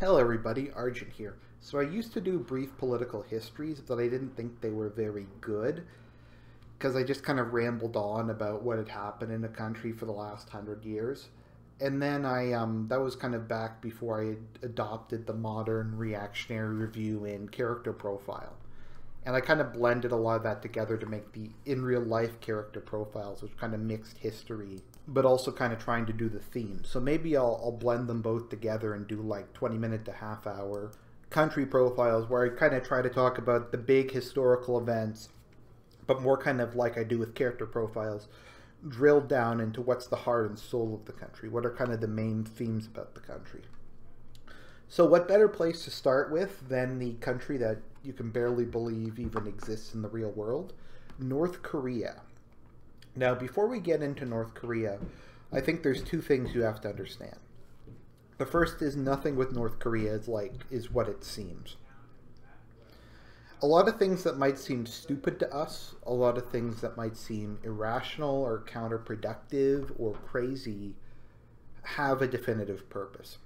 Hello everybody, Argent here. So I used to do brief political histories, but I didn't think they were very good because I just kind of rambled on about what had happened in a country for the last hundred years. And then I, um, that was kind of back before I adopted the modern reactionary review and character profile. And I kind of blended a lot of that together to make the in real life character profiles, which kind of mixed history, but also kind of trying to do the theme. So maybe I'll, I'll blend them both together and do like 20 minute to half hour country profiles where I kind of try to talk about the big historical events, but more kind of like I do with character profiles, drilled down into what's the heart and soul of the country. What are kind of the main themes about the country? So, what better place to start with than the country that you can barely believe even exists in the real world? North Korea. Now, before we get into North Korea, I think there's two things you have to understand. The first is nothing with North Korea is like is what it seems. A lot of things that might seem stupid to us, a lot of things that might seem irrational or counterproductive or crazy have a definitive purpose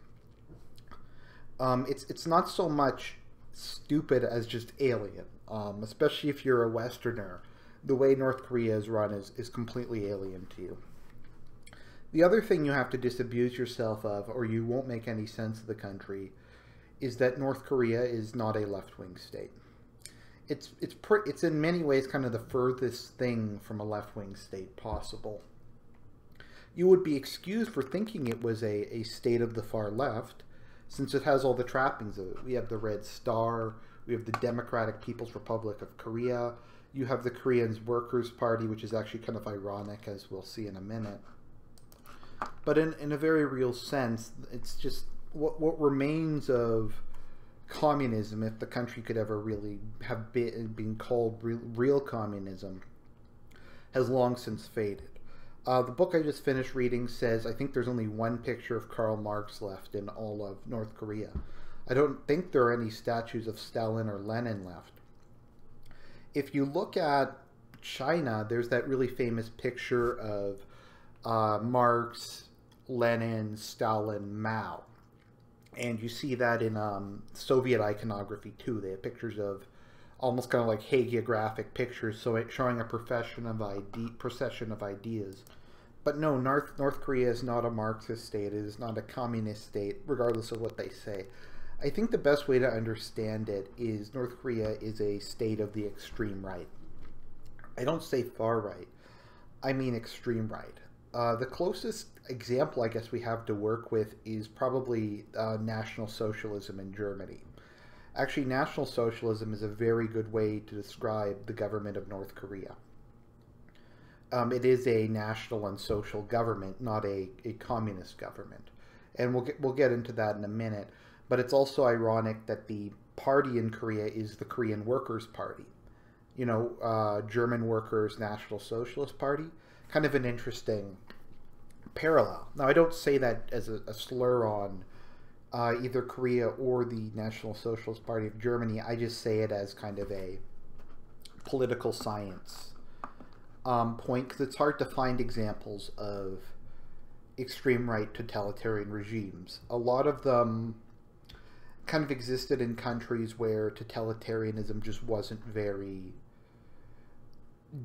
um, it's it's not so much stupid as just alien. Um, especially if you're a Westerner, the way North Korea is run is, is completely alien to you. The other thing you have to disabuse yourself of, or you won't make any sense of the country, is that North Korea is not a left-wing state. It's it's it's in many ways kind of the furthest thing from a left-wing state possible. You would be excused for thinking it was a, a state of the far left, since it has all the trappings of it. We have the Red Star, we have the Democratic People's Republic of Korea, you have the Koreans Workers' Party, which is actually kind of ironic, as we'll see in a minute. But in, in a very real sense, it's just what, what remains of communism, if the country could ever really have been, been called real, real communism, has long since faded. Uh, the book I just finished reading says I think there's only one picture of Karl Marx left in all of North Korea. I don't think there are any statues of Stalin or Lenin left. If you look at China, there's that really famous picture of uh, Marx, Lenin, Stalin, Mao. And you see that in um, Soviet iconography too. They have pictures of almost kind of like hagiographic pictures, so showing a procession of ide- procession of ideas. But no, North North Korea is not a Marxist state. It is not a communist state, regardless of what they say. I think the best way to understand it is North Korea is a state of the extreme right. I don't say far right. I mean extreme right. Uh, the closest example I guess we have to work with is probably uh, National Socialism in Germany. Actually, National Socialism is a very good way to describe the government of North Korea. Um, it is a national and social government, not a, a communist government. And we'll get, we'll get into that in a minute. But it's also ironic that the party in Korea is the Korean Workers' Party. You know, uh, German Workers' National Socialist Party. Kind of an interesting parallel. Now, I don't say that as a, a slur on uh, either Korea or the National Socialist Party of Germany. I just say it as kind of a political science um, point because it's hard to find examples of extreme right totalitarian regimes. A lot of them kind of existed in countries where totalitarianism just wasn't very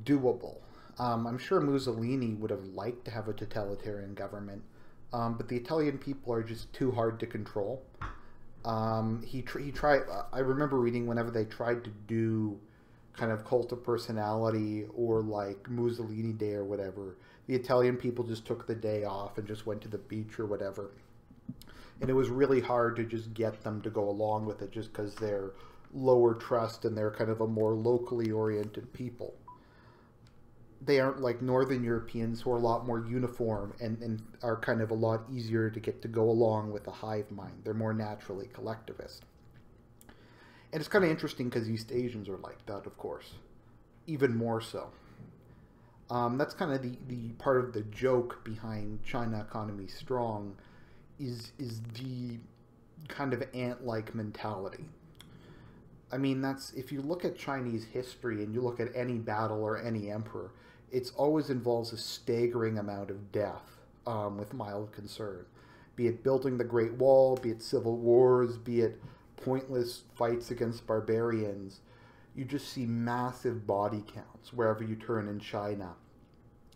doable. Um, I'm sure Mussolini would have liked to have a totalitarian government um, but the Italian people are just too hard to control. Um, he tr- he tried. I remember reading whenever they tried to do kind of cult of personality or like Mussolini Day or whatever. The Italian people just took the day off and just went to the beach or whatever. And it was really hard to just get them to go along with it just because they're lower trust and they're kind of a more locally oriented people they aren't like Northern Europeans who are a lot more uniform and, and are kind of a lot easier to get to go along with the hive mind. They're more naturally collectivist. And it's kind of interesting because East Asians are like that, of course, even more so. Um, that's kind of the, the part of the joke behind China economy strong is is the kind of ant-like mentality. I mean, that's if you look at Chinese history and you look at any battle or any emperor, it always involves a staggering amount of death um, with mild concern be it building the Great Wall, be it civil wars, be it pointless fights against barbarians, you just see massive body counts wherever you turn in China.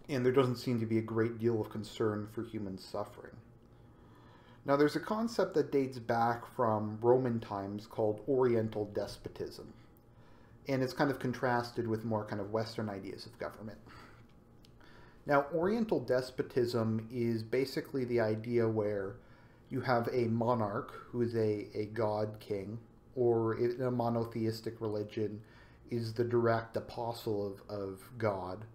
And there doesn't seem to be a great deal of concern for human suffering. Now, there's a concept that dates back from Roman times called Oriental despotism. And it's kind of contrasted with more kind of Western ideas of government. Now, Oriental despotism is basically the idea where you have a monarch who is a, a god king, or in a monotheistic religion, is the direct apostle of, of God,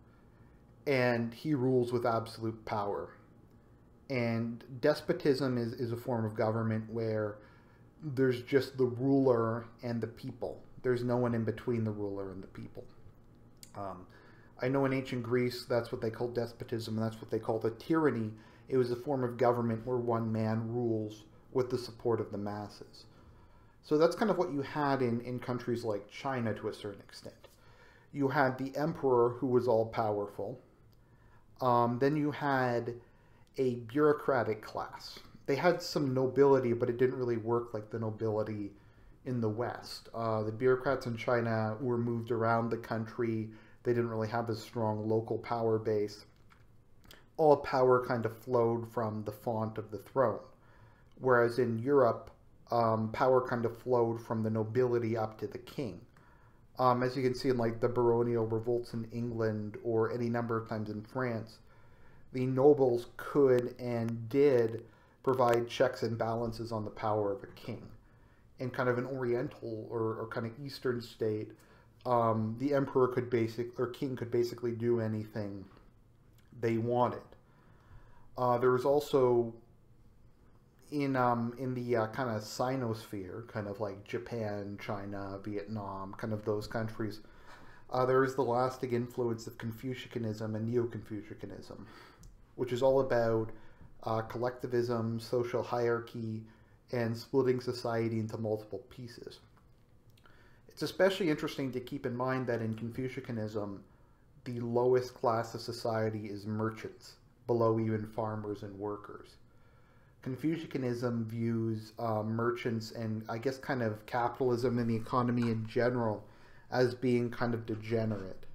and he rules with absolute power. And despotism is, is a form of government where there's just the ruler and the people. There's no one in between the ruler and the people. Um, I know in ancient Greece, that's what they called despotism, and that's what they called a tyranny. It was a form of government where one man rules with the support of the masses. So that's kind of what you had in, in countries like China to a certain extent. You had the emperor who was all powerful. Um, then you had a bureaucratic class. They had some nobility, but it didn't really work like the nobility in the West. Uh, the bureaucrats in China were moved around the country they didn't really have a strong local power base. All power kind of flowed from the font of the throne. Whereas in Europe, um, power kind of flowed from the nobility up to the king. Um, as you can see in like the baronial revolts in England or any number of times in France, the nobles could and did provide checks and balances on the power of a king. In kind of an oriental or, or kind of eastern state, um, the emperor could basic or king could basically do anything they wanted. Uh, there was also in um, in the uh, kind of Sinosphere, kind of like Japan, China, Vietnam, kind of those countries. Uh, there is the lasting influence of Confucianism and Neo-Confucianism, which is all about uh, collectivism, social hierarchy, and splitting society into multiple pieces. It's especially interesting to keep in mind that in Confucianism, the lowest class of society is merchants, below even farmers and workers. Confucianism views uh, merchants and I guess kind of capitalism and the economy in general as being kind of degenerate.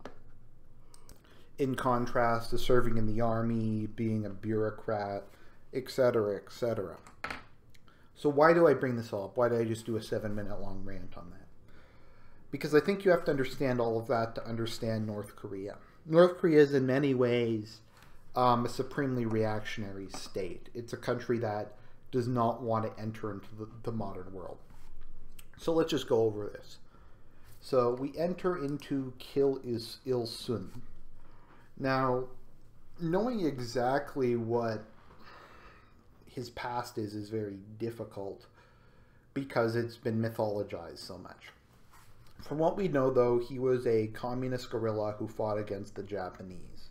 In contrast to serving in the army, being a bureaucrat, etc., etc. So why do I bring this all up? Why did I just do a seven minute long rant on that? because I think you have to understand all of that to understand North Korea. North Korea is in many ways um, a supremely reactionary state. It's a country that does not want to enter into the, the modern world. So let's just go over this. So we enter into Kill is Il Sung. Now, knowing exactly what his past is is very difficult because it's been mythologized so much. From what we know, though, he was a communist guerrilla who fought against the Japanese.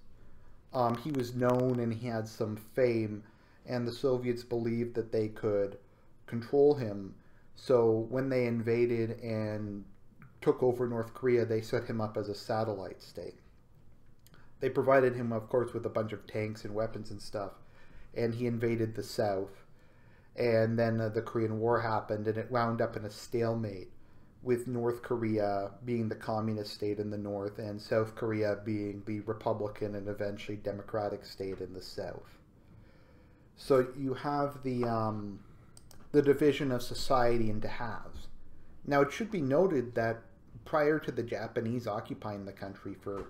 Um, he was known and he had some fame, and the Soviets believed that they could control him. So when they invaded and took over North Korea, they set him up as a satellite state. They provided him, of course, with a bunch of tanks and weapons and stuff, and he invaded the South. And then uh, the Korean War happened, and it wound up in a stalemate with North Korea being the communist state in the north and South Korea being the Republican and eventually Democratic state in the south. So you have the um, the division of society into halves. Now it should be noted that prior to the Japanese occupying the country for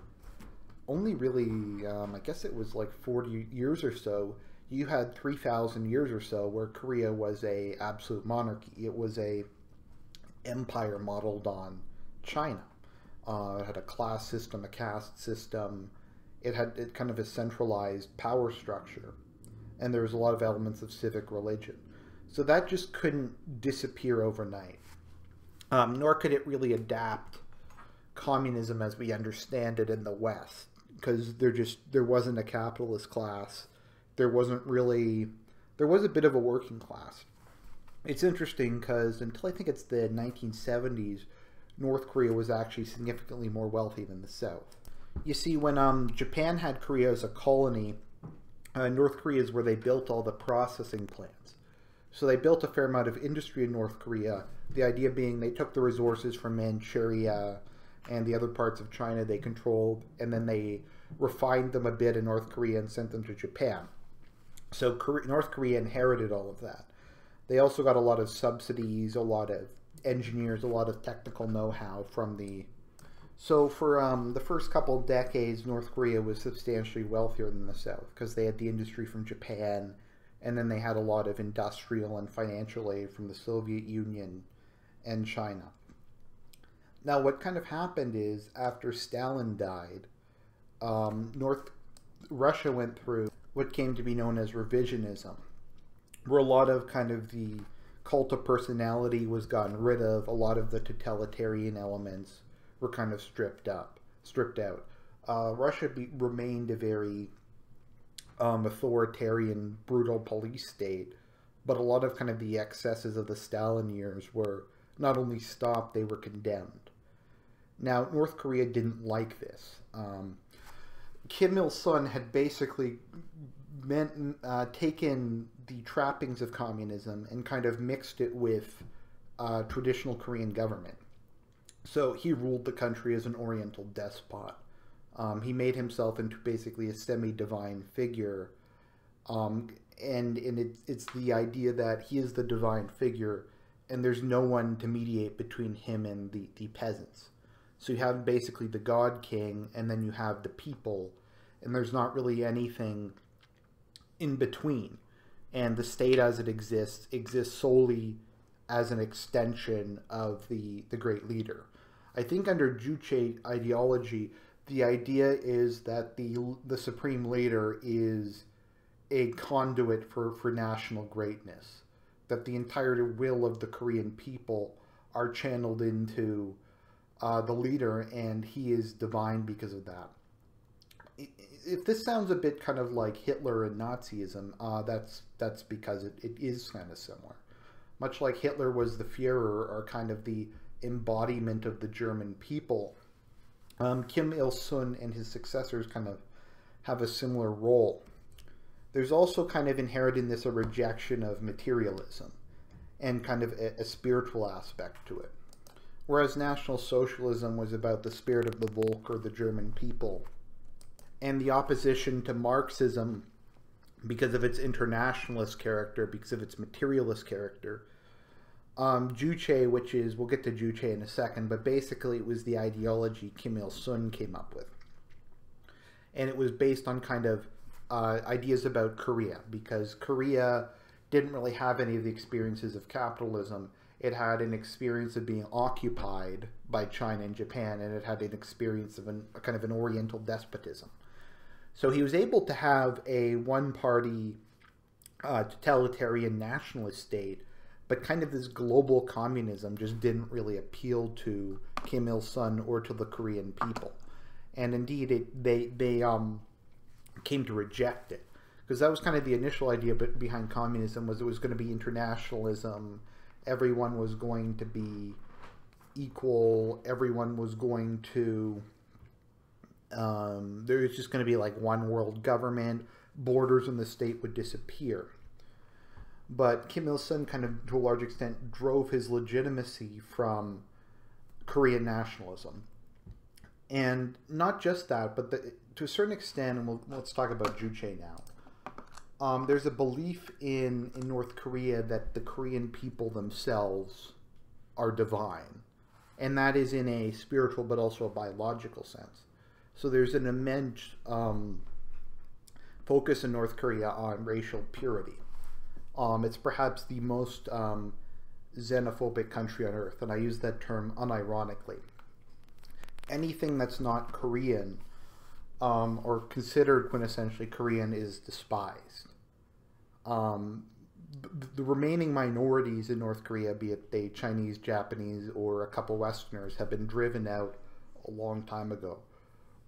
only really, um, I guess it was like 40 years or so, you had 3,000 years or so where Korea was a absolute monarchy. It was a empire modeled on China. Uh, it had a class system, a caste system. It had it kind of a centralized power structure, and there was a lot of elements of civic religion. So that just couldn't disappear overnight. Um, nor could it really adapt communism as we understand it in the West, because there just there wasn't a capitalist class. There wasn't really there was a bit of a working class it's interesting because until I think it's the 1970s, North Korea was actually significantly more wealthy than the South. You see, when um, Japan had Korea as a colony, uh, North Korea is where they built all the processing plants. So they built a fair amount of industry in North Korea. The idea being they took the resources from Manchuria and the other parts of China they controlled, and then they refined them a bit in North Korea and sent them to Japan. So North Korea inherited all of that. They also got a lot of subsidies, a lot of engineers, a lot of technical know-how from the. So for um, the first couple decades, North Korea was substantially wealthier than the South because they had the industry from Japan, and then they had a lot of industrial and financial aid from the Soviet Union and China. Now, what kind of happened is after Stalin died, um, North Russia went through what came to be known as revisionism, where a lot of kind of the cult of personality was gotten rid of, a lot of the totalitarian elements were kind of stripped up, stripped out. Uh, Russia be, remained a very um, authoritarian, brutal police state, but a lot of kind of the excesses of the Stalin years were not only stopped, they were condemned. Now, North Korea didn't like this. Um, Kim Il sung had basically meant, uh, taken the trappings of communism and kind of mixed it with uh, traditional Korean government. So he ruled the country as an Oriental despot. Um, he made himself into basically a semi-divine figure, um, and and it, it's the idea that he is the divine figure, and there's no one to mediate between him and the the peasants. So you have basically the God King, and then you have the people, and there's not really anything in between. And the state as it exists exists solely as an extension of the, the great leader. I think under Juche ideology, the idea is that the the supreme leader is a conduit for, for national greatness. That the entire will of the Korean people are channeled into uh, the leader, and he is divine because of that. If this sounds a bit kind of like Hitler and Nazism, uh, that's that's because it, it is kind of similar. Much like Hitler was the Führer, or kind of the embodiment of the German people, um, Kim Il sung and his successors kind of have a similar role. There's also kind of inherent in this a rejection of materialism and kind of a, a spiritual aspect to it whereas National Socialism was about the spirit of the Volk or the German people. And the opposition to Marxism, because of its internationalist character, because of its materialist character. Um, Juche, which is, we'll get to Juche in a second, but basically it was the ideology Kim Il sung came up with. And it was based on kind of uh, ideas about Korea, because Korea didn't really have any of the experiences of capitalism it had an experience of being occupied by China and Japan, and it had an experience of an, a kind of an Oriental despotism. So he was able to have a one-party uh, totalitarian nationalist state, but kind of this global communism just didn't really appeal to Kim Il Sung or to the Korean people, and indeed, it, they they um, came to reject it because that was kind of the initial idea behind communism was it was going to be internationalism everyone was going to be equal. Everyone was going to. Um, there was just going to be like one world government. Borders in the state would disappear. But Kim Il sung, kind of to a large extent, drove his legitimacy from Korean nationalism. And not just that, but the, to a certain extent, and we'll, let's talk about Juche now um, there's a belief in, in North Korea that the Korean people themselves are divine. And that is in a spiritual but also a biological sense. So there's an immense um, focus in North Korea on racial purity. Um, it's perhaps the most um, xenophobic country on earth, and I use that term unironically. Anything that's not Korean um, or considered quintessentially Korean is despised um, the remaining minorities in North Korea, be it they Chinese, Japanese, or a couple Westerners, have been driven out a long time ago,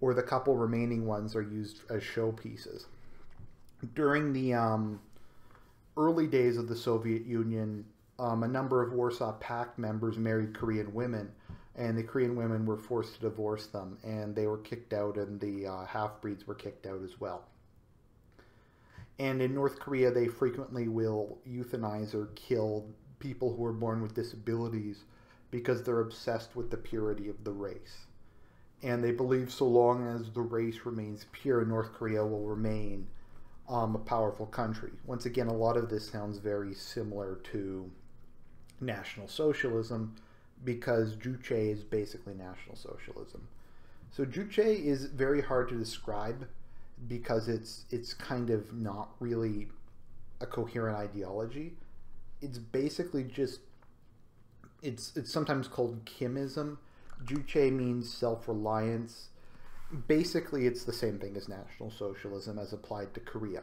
or the couple remaining ones are used as showpieces. During the um, early days of the Soviet Union, um, a number of Warsaw Pact members married Korean women, and the Korean women were forced to divorce them, and they were kicked out, and the uh, half breeds were kicked out as well And in North Korea, they frequently will euthanize or kill people who are born with disabilities because they're obsessed with the purity of the race. And they believe so long as the race remains pure, North Korea will remain um, a powerful country. Once again, a lot of this sounds very similar to National Socialism because Juche is basically National Socialism. So Juche is very hard to describe because it's it's kind of not really a coherent ideology. It's basically just it's it's sometimes called Kimism. Juche means self-reliance. Basically, it's the same thing as National Socialism as applied to Korea.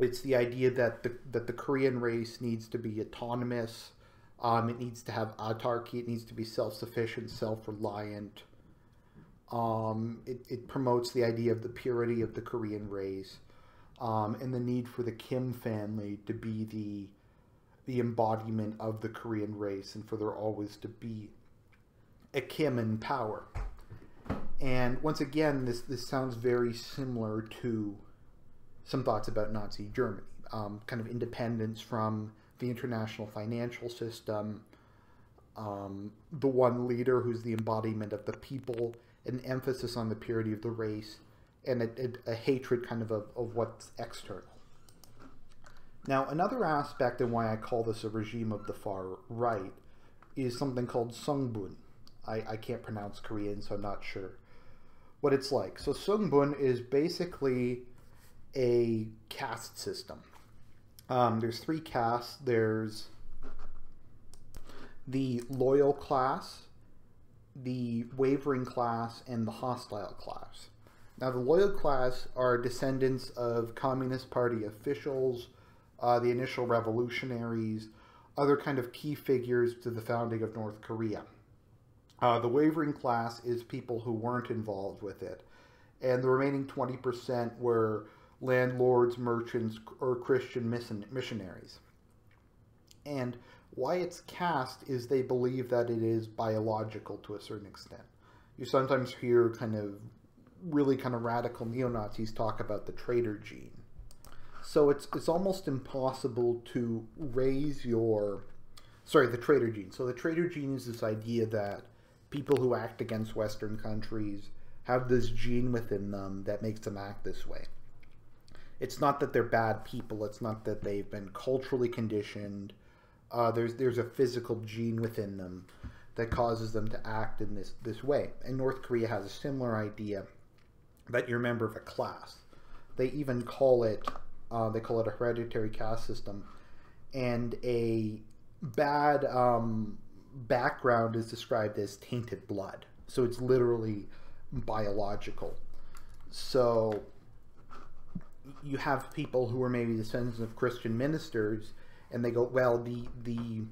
It's the idea that the that the Korean race needs to be autonomous. Um, it needs to have autarky. It needs to be self-sufficient, self-reliant. Um, it, it promotes the idea of the purity of the Korean race um, and the need for the Kim family to be the the embodiment of the Korean race and for there always to be a Kim in power. And once again, this, this sounds very similar to some thoughts about Nazi Germany, um, kind of independence from the international financial system, um, the one leader who's the embodiment of the people, an emphasis on the purity of the race, and a, a, a hatred kind of, of of what's external. Now, another aspect and why I call this a regime of the far right is something called Sungbun. I, I can't pronounce Korean, so I'm not sure what it's like. So Sungbun is basically a caste system. Um, there's three castes. There's the loyal class, the wavering class, and the hostile class. Now, the loyal class are descendants of Communist Party officials, uh, the initial revolutionaries, other kind of key figures to the founding of North Korea. Uh, the wavering class is people who weren't involved with it, and the remaining 20% were landlords, merchants, or Christian missionaries. And why it's cast is they believe that it is biological to a certain extent. You sometimes hear kind of really kind of radical neo-Nazis talk about the traitor gene. So it's it's almost impossible to raise your sorry, the traitor gene. So the traitor gene is this idea that people who act against Western countries have this gene within them that makes them act this way. It's not that they're bad people. It's not that they've been culturally conditioned. Uh, there's there's a physical gene within them that causes them to act in this this way. And North Korea has a similar idea that you're a member of a class. They even call it uh, they call it a hereditary caste system, and a bad um, background is described as tainted blood. So it's literally biological. So you have people who are maybe descendants of Christian ministers, and they go, well, the the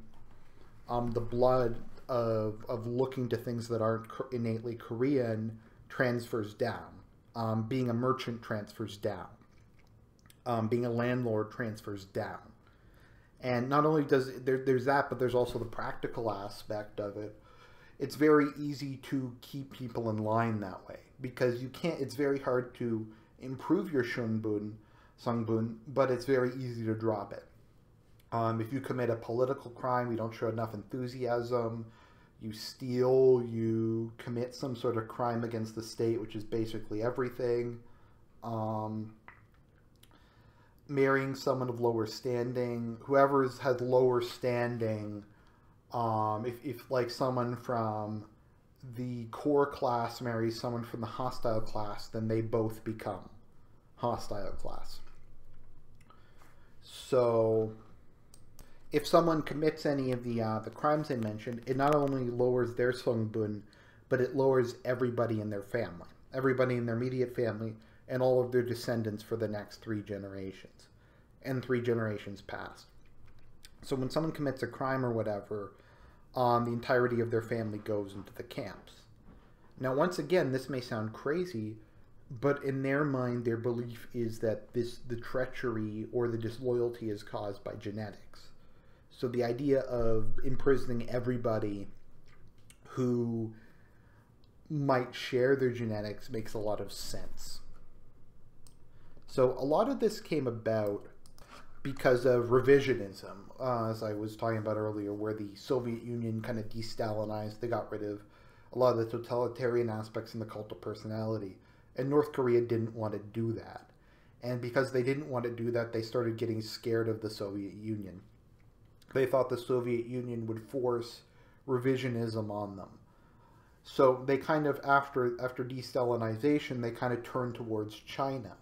um, the blood of of looking to things that aren't innately Korean transfers down. Um, being a merchant transfers down um, being a landlord transfers down. And not only does there, there's that, but there's also the practical aspect of it. It's very easy to keep people in line that way because you can't. It's very hard to improve your shunbun, sungbun, but it's very easy to drop it. Um, if you commit a political crime, you don't show enough enthusiasm, you steal, you commit some sort of crime against the state, which is basically everything. Um, marrying someone of lower standing, whoever has lower standing, um, if, if like someone from the core class marries someone from the hostile class, then they both become hostile class. So, if someone commits any of the uh, the crimes I mentioned, it not only lowers their sungbun, but it lowers everybody in their family, everybody in their immediate family, and all of their descendants for the next three generations and three generations past. So when someone commits a crime or whatever, um, the entirety of their family goes into the camps. Now, once again, this may sound crazy, but in their mind, their belief is that this the treachery or the disloyalty is caused by genetics. So the idea of imprisoning everybody who might share their genetics makes a lot of sense. So a lot of this came about because of revisionism, uh, as I was talking about earlier, where the Soviet Union kind of de-Stalinized. They got rid of a lot of the totalitarian aspects in the cult of personality. And North Korea didn't want to do that. And because they didn't want to do that, they started getting scared of the Soviet Union. They thought the Soviet Union would force revisionism on them. So they kind of after after de-Stalinization, they kind of turned towards China.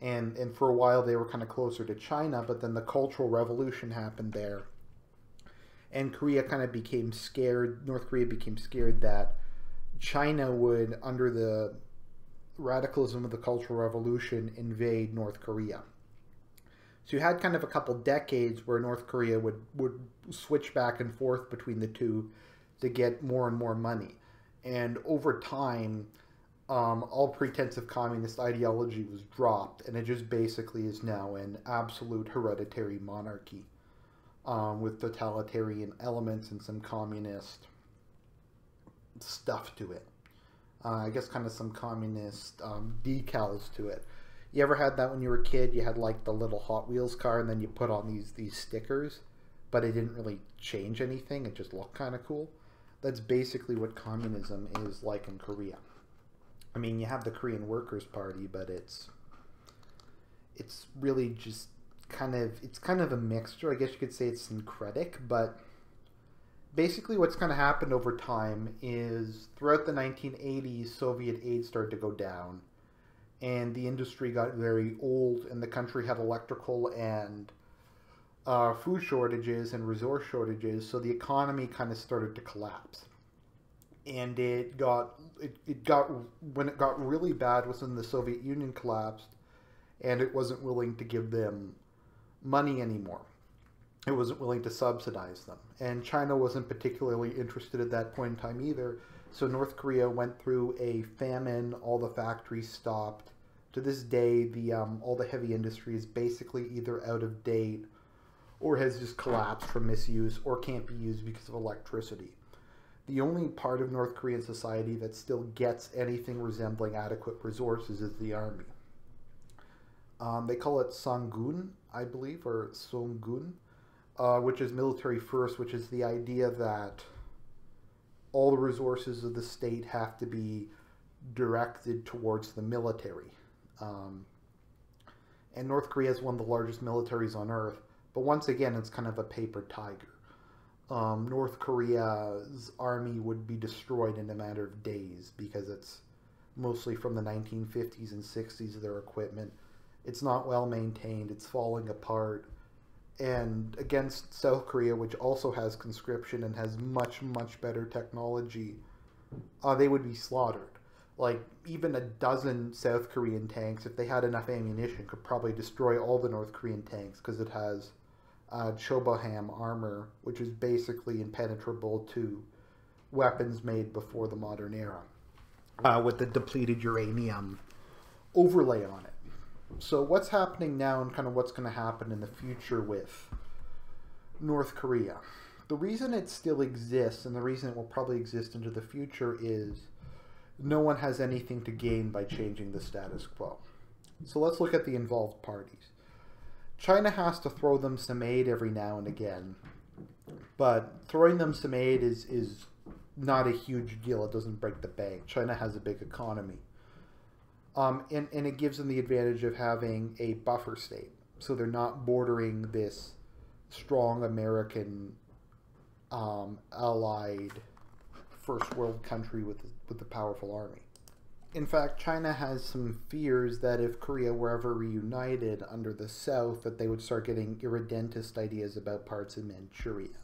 And and for a while they were kind of closer to China, but then the Cultural Revolution happened there. And Korea kind of became scared, North Korea became scared that China would under the radicalism of the Cultural Revolution invade North Korea. So you had kind of a couple decades where North Korea would, would switch back and forth between the two to get more and more money. And over time, um, all pretense of communist ideology was dropped, and it just basically is now an absolute hereditary monarchy um, with totalitarian elements and some communist stuff to it. Uh, I guess kind of some communist um, decals to it. You ever had that when you were a kid? You had like the little Hot Wheels car, and then you put on these these stickers, but it didn't really change anything. It just looked kind of cool. That's basically what communism is like in Korea. I mean, you have the Korean Workers' Party, but it's it's really just kind of it's kind of a mixture. I guess you could say it's syncretic, but basically what's kind of happened over time is throughout the 1980s, Soviet aid started to go down, and the industry got very old, and the country had electrical and uh, food shortages and resource shortages, so the economy kind of started to collapse. And it got it, it got when it got really bad was when the Soviet Union collapsed, and it wasn't willing to give them money anymore. It wasn't willing to subsidize them, and China wasn't particularly interested at that point in time either. So North Korea went through a famine. All the factories stopped. To this day, the um, all the heavy industry is basically either out of date or has just collapsed from misuse or can't be used because of electricity. The only part of North Korean society that still gets anything resembling adequate resources is the army. Um, they call it Sangun, I believe, or Songun, uh, which is military first, which is the idea that all the resources of the state have to be directed towards the military. Um, and North Korea is one of the largest militaries on earth, but once again, it's kind of a paper tiger. Um, North Korea's army would be destroyed in a matter of days because it's mostly from the 1950s and 60s of their equipment. It's not well maintained, it's falling apart. And against South Korea, which also has conscription and has much, much better technology, uh, they would be slaughtered. Like, even a dozen South Korean tanks, if they had enough ammunition, could probably destroy all the North Korean tanks because it has uh, Chobham armor, which is basically impenetrable to weapons made before the modern era, uh, with the depleted uranium overlay on it. So, what's happening now, and kind of what's going to happen in the future with North Korea? The reason it still exists, and the reason it will probably exist into the future, is no one has anything to gain by changing the status quo. So, let's look at the involved parties. China has to throw them some aid every now and again, but throwing them some aid is is not a huge deal. It doesn't break the bank. China has a big economy, um, and and it gives them the advantage of having a buffer state, so they're not bordering this strong American um, allied first world country with with a powerful army. In fact, China has some fears that if Korea were ever reunited under the South, that they would start getting irredentist ideas about parts of Manchuria.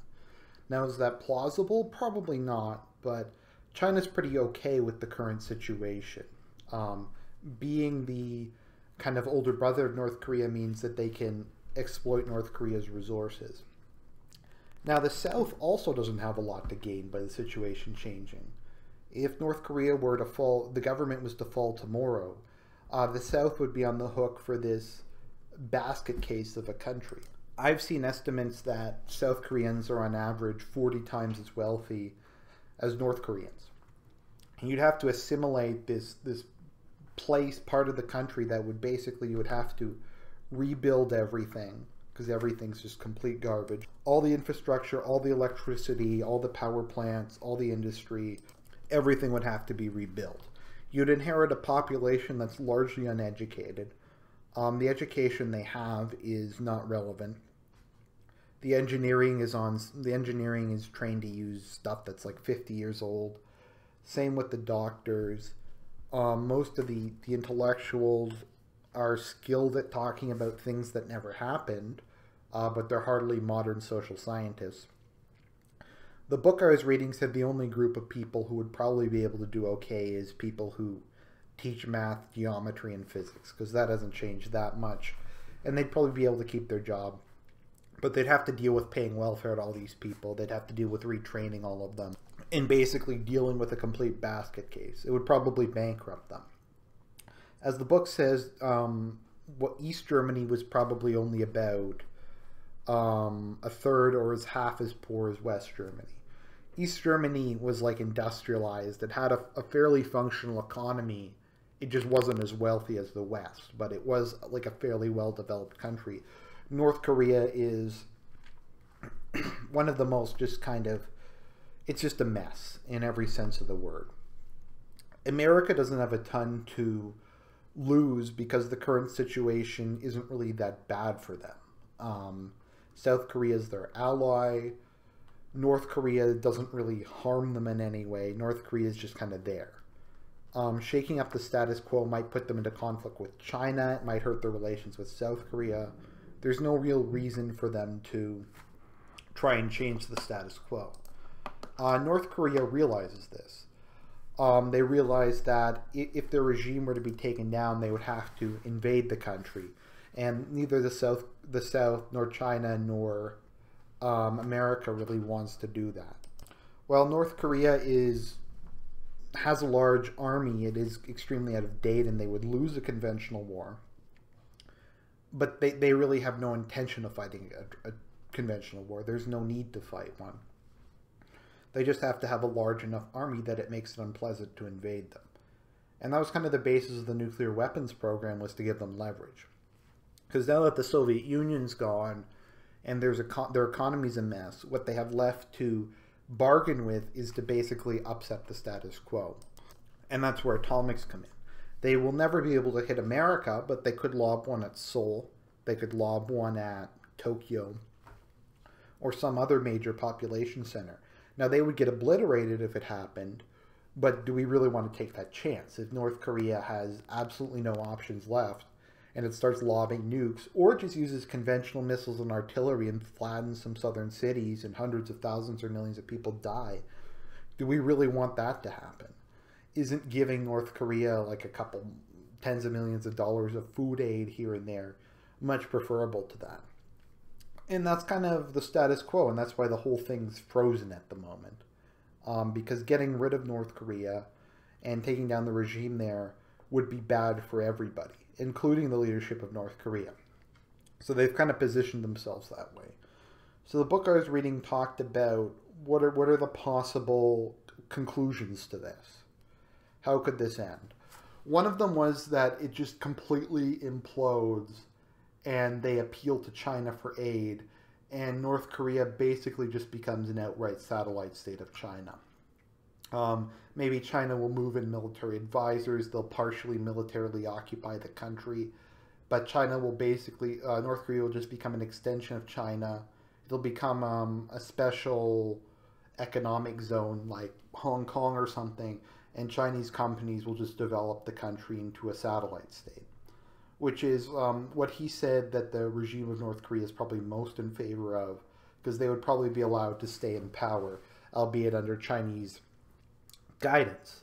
Now, is that plausible? Probably not, but China's pretty okay with the current situation. Um, being the kind of older brother of North Korea means that they can exploit North Korea's resources. Now, the South also doesn't have a lot to gain by the situation changing if North Korea were to fall, the government was to fall tomorrow, uh, the South would be on the hook for this basket case of a country. I've seen estimates that South Koreans are on average 40 times as wealthy as North Koreans. And you'd have to assimilate this this place, part of the country that would basically you would have to rebuild everything because everything's just complete garbage. All the infrastructure, all the electricity, all the power plants, all the industry, everything would have to be rebuilt. You'd inherit a population that's largely uneducated. Um, the education they have is not relevant. The engineering is on. The engineering is trained to use stuff that's like 50 years old. Same with the doctors. Um, most of the the intellectuals are skilled at talking about things that never happened, uh, but they're hardly modern social scientists. The book I was reading said the only group of people who would probably be able to do okay is people who teach math, geometry, and physics, because that hasn't changed that much. And they'd probably be able to keep their job. But they'd have to deal with paying welfare to all these people. They'd have to deal with retraining all of them. And basically dealing with a complete basket case. It would probably bankrupt them as the book says, um, what East Germany was probably only about um, a third or as half as poor as West Germany. East Germany was like industrialized. It had a, a fairly functional economy. It just wasn't as wealthy as the West, but it was like a fairly well developed country. North Korea is one of the most just kind of, it's just a mess in every sense of the word. America doesn't have a ton to lose because the current situation isn't really that bad for them. Um, South Korea is their ally. North Korea doesn't really harm them in any way. North Korea is just kind of there. Um, shaking up the status quo might put them into conflict with China. It might hurt their relations with South Korea. There's no real reason for them to try and change the status quo. Uh, North Korea realizes this um, they realize that if their regime were to be taken down, they would have to invade the country, and neither the South, the South, nor China, nor um, America really wants to do that. While North Korea is has a large army, it is extremely out of date, and they would lose a conventional war. But they, they really have no intention of fighting a, a conventional war. There's no need to fight one. They just have to have a large enough army that it makes it unpleasant to invade them. And that was kind of the basis of the nuclear weapons program was to give them leverage. Because now that the Soviet Union's gone and there's a their economy's a mess, what they have left to bargain with is to basically upset the status quo. And that's where atomics come in. They will never be able to hit America, but they could lob one at Seoul. They could lob one at Tokyo or some other major population center. Now, they would get obliterated if it happened, but do we really want to take that chance? If North Korea has absolutely no options left and it starts lobbing nukes, or just uses conventional missiles and artillery and flattens some southern cities and hundreds of thousands or millions of people die, do we really want that to happen? Isn't giving North Korea like a couple tens of millions of dollars of food aid here and there much preferable to that? And that's kind of the status quo, and that's why the whole thing's frozen at the moment. Um, because getting rid of North Korea and taking down the regime there would be bad for everybody, including the leadership of North Korea. So they've kind of positioned themselves that way. So the book I was reading talked about what are what are the possible conclusions to this? How could this end? One of them was that it just completely implodes and they appeal to China for aid, and North Korea basically just becomes an outright satellite state of China. Um, maybe China will move in military advisors, they'll partially militarily occupy the country, but China will basically, uh, North Korea will just become an extension of China. It'll become um, a special economic zone like Hong Kong or something, and Chinese companies will just develop the country into a satellite state which is um, what he said that the regime of North Korea is probably most in favor of, because they would probably be allowed to stay in power, albeit under Chinese guidance.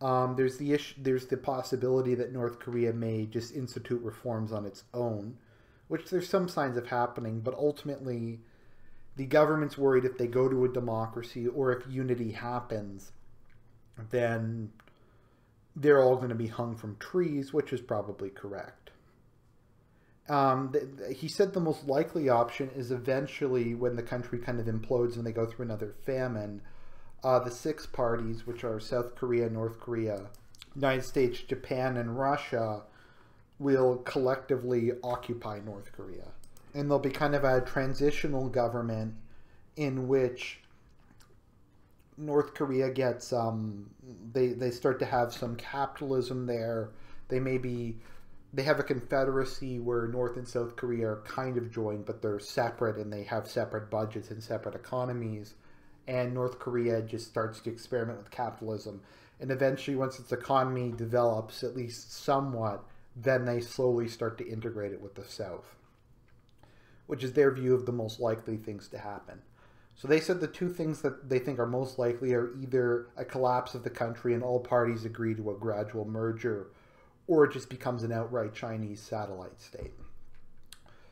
Um, there's the issue. There's the possibility that North Korea may just institute reforms on its own, which there's some signs of happening. But ultimately, the government's worried if they go to a democracy or if unity happens, then they're all going to be hung from trees, which is probably correct. Um, he said the most likely option is eventually when the country kind of implodes and they go through another famine, uh, the six parties, which are South Korea, North Korea, United States, Japan, and Russia will collectively occupy North Korea. And there'll be kind of a transitional government in which North Korea gets um, they they start to have some capitalism there. They maybe they have a confederacy where North and South Korea are kind of joined, but they're separate and they have separate budgets and separate economies. And North Korea just starts to experiment with capitalism. And eventually, once its economy develops at least somewhat, then they slowly start to integrate it with the South, which is their view of the most likely things to happen. So they said the two things that they think are most likely are either a collapse of the country and all parties agree to a gradual merger, or it just becomes an outright Chinese satellite state.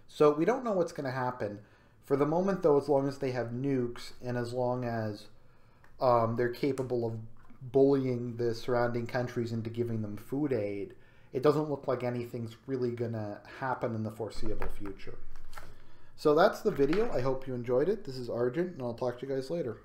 So we don't know what's going to happen. For the moment, though, as long as they have nukes and as long as um, they're capable of bullying the surrounding countries into giving them food aid, it doesn't look like anything's really going to happen in the foreseeable future. So that's the video. I hope you enjoyed it. This is Argent, and I'll talk to you guys later.